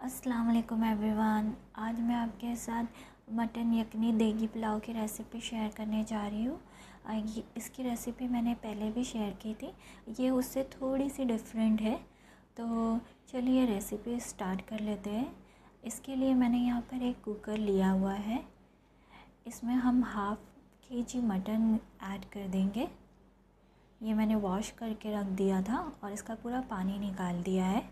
अस्सलाम वालेकुम एवरीवन। आज मैं आपके साथ मटन यखनी देगी पुलाव की रेसिपी शेयर करने जा रही हूँ। इसकी रेसिपी मैंने पहले भी शेयर की थी। ये उससे थोड़ी सी डिफरेंट है। तो चलिए रेसिपी स्टार्ट कर लेते हैं। इसके लिए मैंने यहाँ पर एक कुकर लिया हुआ है। इसमें हम हाफ़ के जी मटन ऐड कर देंगे। ये मैंने वॉश करके रख दिया था और इसका पूरा पानी निकाल दिया है।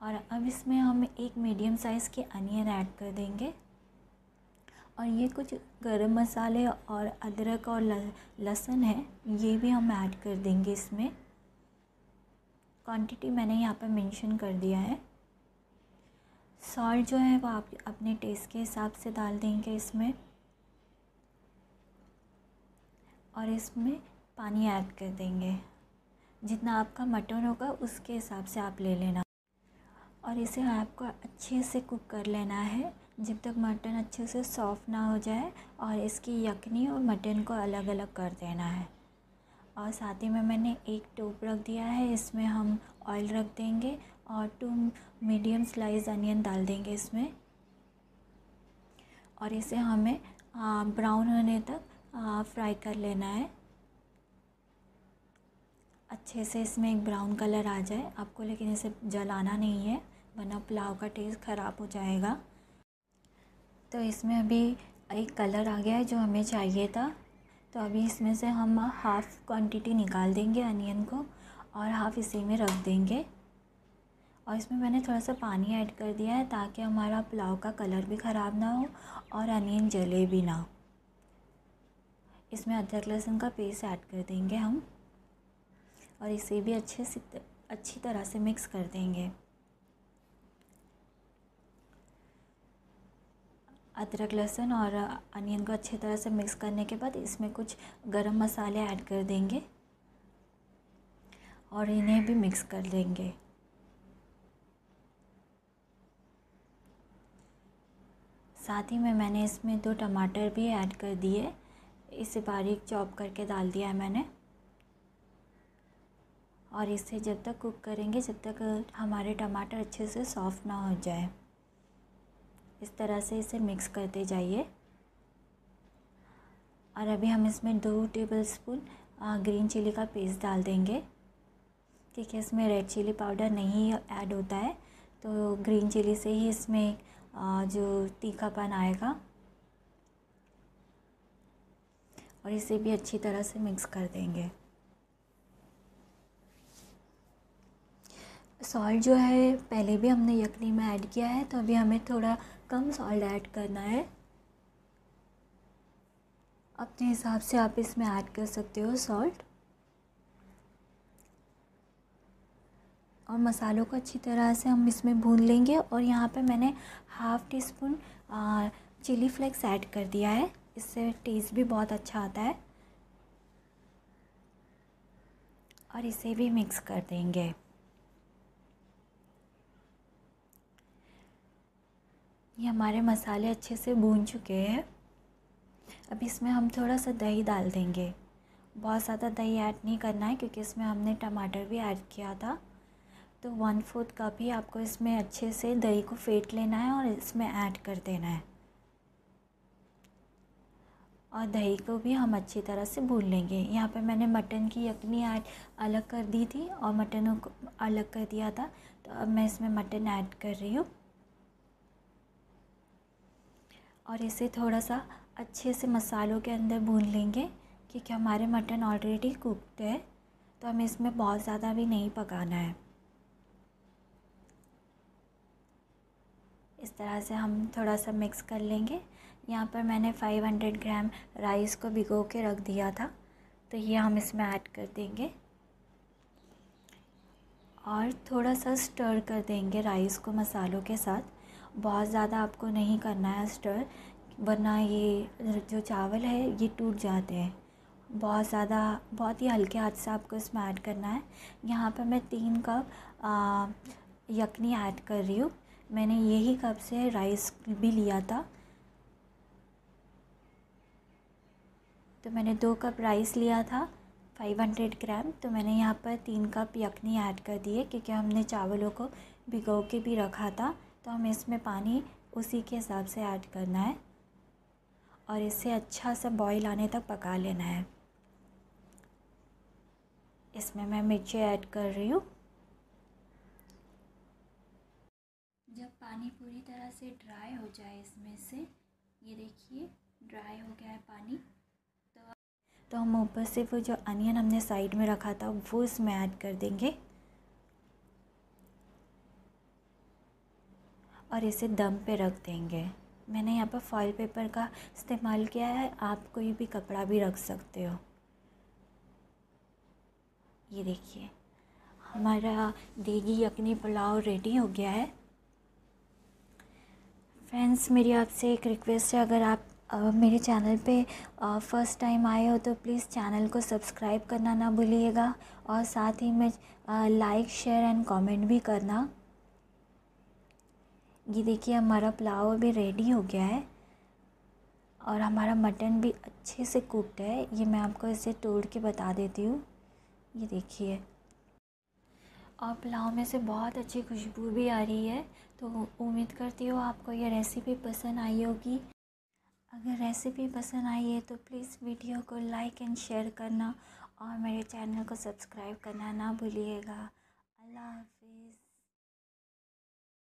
और अब इसमें हम एक मीडियम साइज़ के अनियन ऐड कर देंगे। और ये कुछ गरम मसाले और अदरक और लहसुन है, ये भी हम ऐड कर देंगे इसमें। क्वांटिटी मैंने यहाँ पर मेंशन कर दिया है। सॉल्ट जो है वो आप अपने टेस्ट के हिसाब से डाल देंगे इसमें। और इसमें पानी ऐड कर देंगे। जितना आपका मटन होगा, उसके हिसाब से आप ले लेना। और इसे आपको अच्छे से कुक कर लेना है। जब तक मटन अच्छे से सॉफ़्ट ना हो जाए और इसकी यखनी और मटन को अलग अलग कर देना है। और साथ ही में मैंने एक टोप रख दिया है, इसमें हम ऑयल रख देंगे और टू मीडियम स्लाइस अनियन डाल देंगे इसमें। और इसे हमें ब्राउन होने तक फ्राई कर लेना है। अच्छे से इसमें एक ब्राउन कलर आ जाए। आपको लेकिन इसे जलाना नहीं है। वरना पुलाव का टेस्ट ख़राब हो जाएगा। तो इसमें अभी एक कलर आ गया है जो हमें चाहिए था। तो अभी इसमें से हम हाफ़ क्वांटिटी निकाल देंगे अनियन को और हाफ़ इसी में रख देंगे। और इसमें मैंने थोड़ा सा पानी ऐड कर दिया है ताकि हमारा पुलाव का कलर भी ख़राब ना हो और अनियन जले भी ना। इसमें अदरक लहसुन का पेस्ट ऐड कर देंगे हम और इसे भी अच्छे से अच्छी तरह से मिक्स कर देंगे। अदरक, लहसुन और अनियन को अच्छी तरह से मिक्स करने के बाद इसमें कुछ गरम मसाले ऐड कर देंगे और इन्हें भी मिक्स कर देंगे। साथ ही में मैंने इसमें दो टमाटर भी ऐड कर दिए। इसे बारीक चॉप करके डाल दिया है मैंने। और इसे जब तक कुक करेंगे, जब तक हमारे टमाटर अच्छे से सॉफ़्ट ना हो जाए। इस तरह से इसे मिक्स करते जाइए। और अभी हम इसमें दो टेबल स्पून ग्रीन चिली का पेस्ट डाल देंगे। ठीक है इसमें रेड चिली पाउडर नहीं ऐड होता है तो ग्रीन चिली से ही इसमें जो तीखापन आएगा। और इसे भी अच्छी तरह से मिक्स कर देंगे। सॉल्ट जो है, पहले भी हमने यखनी में ऐड किया है तो अभी हमें थोड़ा कम सॉल्ट ऐड करना है। अपने हिसाब से आप इसमें ऐड कर सकते हो सॉल्ट और मसालों को अच्छी तरह से हम इसमें भून लेंगे, और यहाँ पे मैंने half teaspoon chilli flakes add कर दिया है। इससे टेस्ट भी बहुत अच्छा आता है। और इसे भी मिक्स कर देंगे। ये हमारे मसाले अच्छे से भून चुके हैं। अब इसमें हम थोड़ा सा दही डाल देंगे। बहुत ज़्यादा दही ऐड नहीं करना है, क्योंकि इसमें हमने टमाटर भी ऐड किया था। तो वन फोर्थ कप ही आपको इसमें अच्छे से दही को फेंट लेना है और इसमें ऐड कर देना है। और दही को भी हम अच्छी तरह से भून लेंगे। यहाँ पर मैंने मटन की यखनी ऐड अलग कर दी थी और मटन को अलग कर दिया था। तो अब मैं इसमें मटन ऐड कर रही हूँ। और इसे थोड़ा सा अच्छे से मसालों के अंदर भून लेंगे, क्योंकि हमारे मटन ऑलरेडी कुकड है तो हमें इसमें बहुत ज़्यादा भी नहीं पकाना है। इस तरह से हम थोड़ा सा मिक्स कर लेंगे। यहाँ पर मैंने 500 ग्राम राइस को भिगो के रख दिया था तो ये हम इसमें ऐड कर देंगे। और थोड़ा सा स्टर कर देंगे राइस को मसालों के साथ। बहुत ज़्यादा आपको नहीं करना है स्टर वरना ये जो चावल है, ये टूट जाते हैं। बहुत ज़्यादा, बहुत ही हल्के हाथ से आपको इसमें ऐड करना है। यहाँ पर मैं तीन कप यखनी ऐड कर रही हूँ। मैंने यही कप से राइस भी लिया था। तो मैंने दो कप राइस लिया था, फाइव हंड्रेड ग्राम। तो मैंने यहाँ पर तीन कप यखनी ऐड कर दी है, क्योंकि हमने चावलों को भिगो के भी रखा था। तो हमें इसमें पानी उसी के हिसाब से ऐड करना है। और इसे अच्छा सा बॉईल आने तक पका लेना है। इसमें मैं मिर्ची ऐड कर रही हूँ। जब पानी पूरी तरह से ड्राई हो जाए इसमें से, ये देखिए ड्राई हो गया है पानी। तो तो हम ऊपर से वो जो अनियन हमने साइड में रखा था, वो इसमें ऐड कर देंगे। और इसे दम पे रख देंगे। मैंने यहाँ पर फॉइल पेपर का इस्तेमाल किया है। आप कोई भी कपड़ा भी रख सकते हो। ये देखिए हमारा देगी यखनी पुलाव रेडी हो गया है। फ्रेंड्स मेरी आपसे एक रिक्वेस्ट है। अगर आप आ, मेरे चैनल पे फ़र्स्ट टाइम आए हो तो प्लीज़ चैनल को सब्सक्राइब करना ना भूलिएगा। और साथ ही में लाइक शेयर एंड कमेंट भी करना। ये देखिए, हमारा पुलाव भी रेडी हो गया है और हमारा मटन भी अच्छे से कुकड है। ये मैं आपको इसे तोड़ के बता देती हूँ। ये देखिए। और पुलाव में से बहुत अच्छी खुशबू भी आ रही है। तो उम्मीद करती हूँ आपको ये रेसिपी पसंद आई होगी। अगर रेसिपी पसंद आई है तो प्लीज़ वीडियो को लाइक एंड शेयर करना और मेरे चैनल को सब्सक्राइब करना ना भूलिएगा। अल्लाह